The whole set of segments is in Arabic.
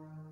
Mm-hmm.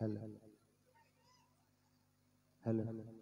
هلا. هلا.